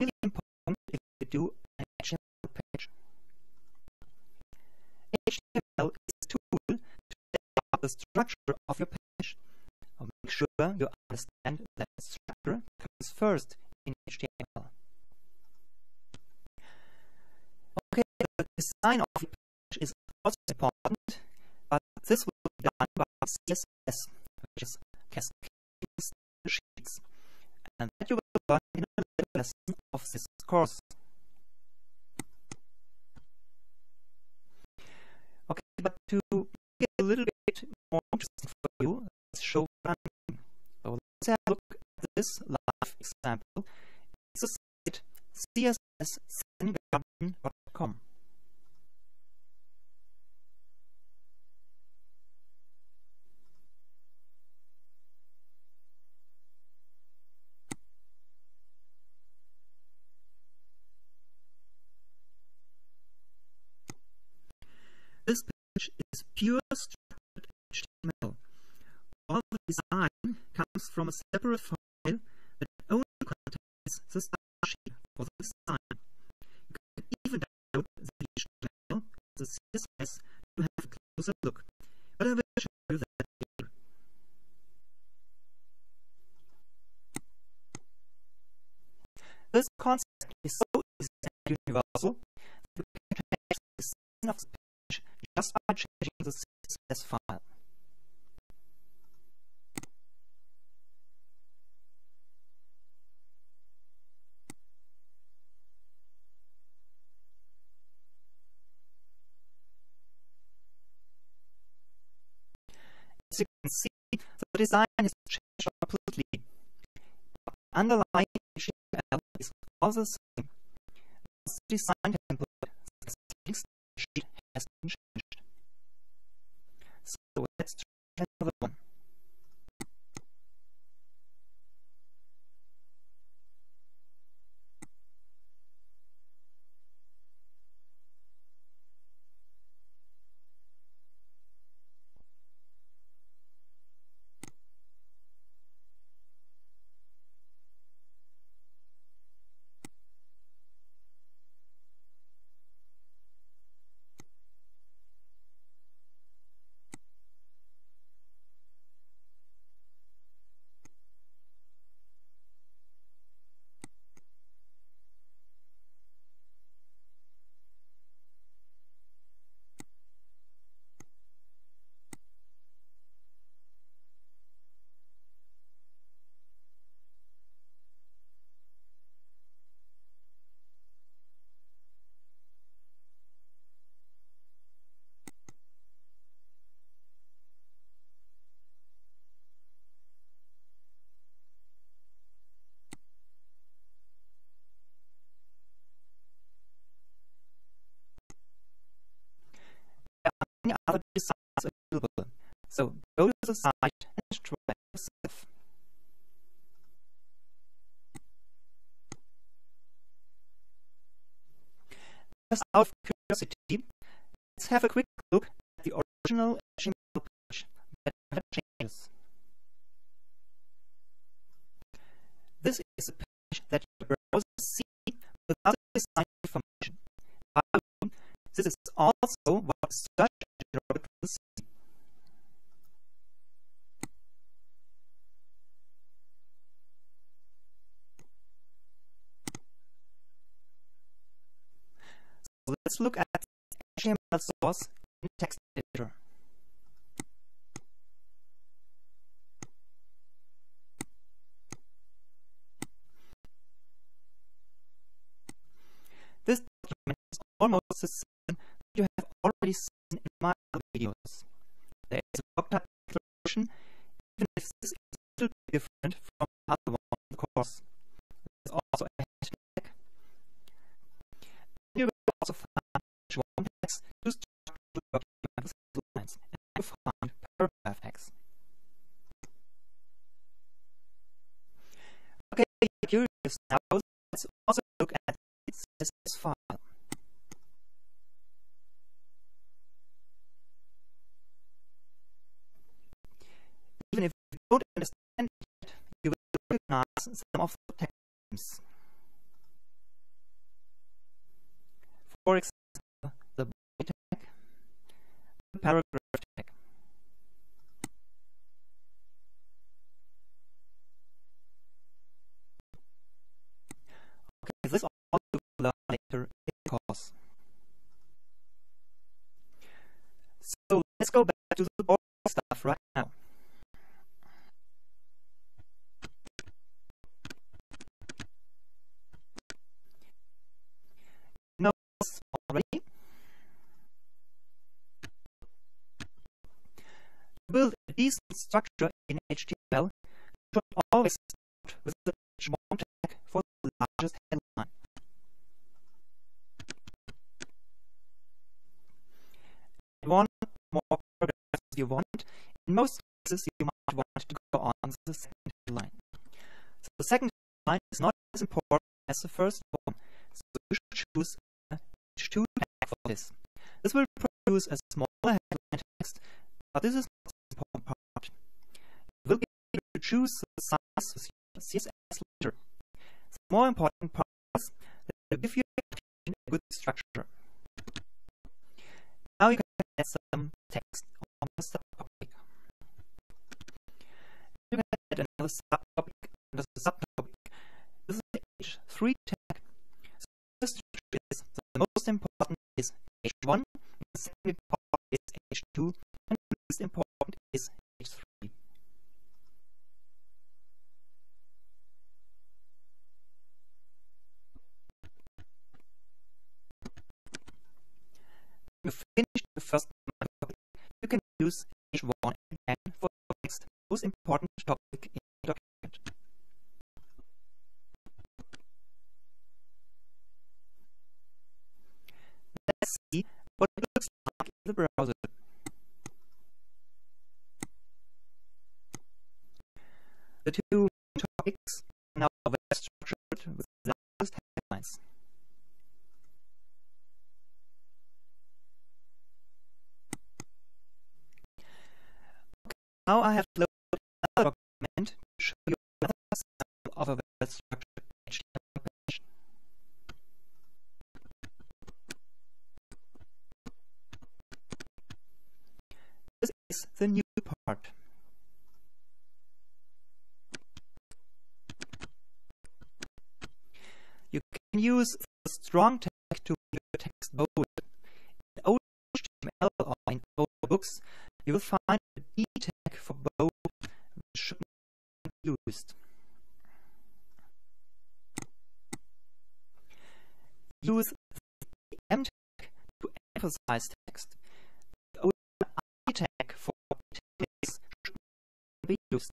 really important if you do an HTML page. HTML is a tool to set the structure of your page. make sure you understand that structure comes first in HTML. Okay, the design of your page is also important, but this will be done by CSS, which is cascading sheets, and that you will learn in a later lesson of this course. Okay, but to get a little bit more interesting for you, let's show mean. So let's have a look at this live example. It's a site csszengarden.com. Page is pure structured HTML. All the design comes from a separate file that only contains the style sheet for the design. You can even download the HTML, the CSS, to have a closer look. But I will show you that here. This concept is so easy and universal that you can the of the just by changing the CSS file. As you can see, the design has changed completely. The underlying HTML is all the same. The design template, the sheet has been changed. Another one. Many other designs available, so go to the site and try yourself. Just out of curiosity, let's have a quick look at the original page that had changes. This is a page that your browser sees without design information. This is also what search So let's look at HTML source in text editor. This document is almost the same that you have already seen videos. There is a type declaration, even if this is a little bit different from the other one in the course. There's also a hashtag. And you will also find one to the document with lines, and you find paragraph text. Okay, curious now, let's also look at the CSS some of the terms. For example, the body tag, the paragraph tag. Okay, this all you will learn later in the course. So let's go back to the boring stuff right now. Build a decent structure in HTML, you should always start with the h1 tag for the largest headline. One more paragraph you want. In most cases, you might want to go on the second headline. So the second headline is not as important as the first one, so you should choose a h2 tag for this. This will produce a smaller headline text, but this is not the important part. You will be able to choose the size your CSS later. The more important part is that will give you a good structure. Now you can add some text on the subtopic. You can add another subtopic under the subtopic. This is the H3 tag. So this is the most important is H1, the second important is H2, and the least important is H3. you finish the first topic, use H1 again for the next most important topic in the document. Let's see what it looks like in the browser. The two topics are now well structured with the largest headlines. Now I have loaded another document to show you another sample of a well-structured HTML page. This is the new part. You can use the strong tag to make your text bold. In old HTML or in old books, you will find a D tag for bold which should not be used. Use the M tag to emphasize text. The I tag for text should not be used.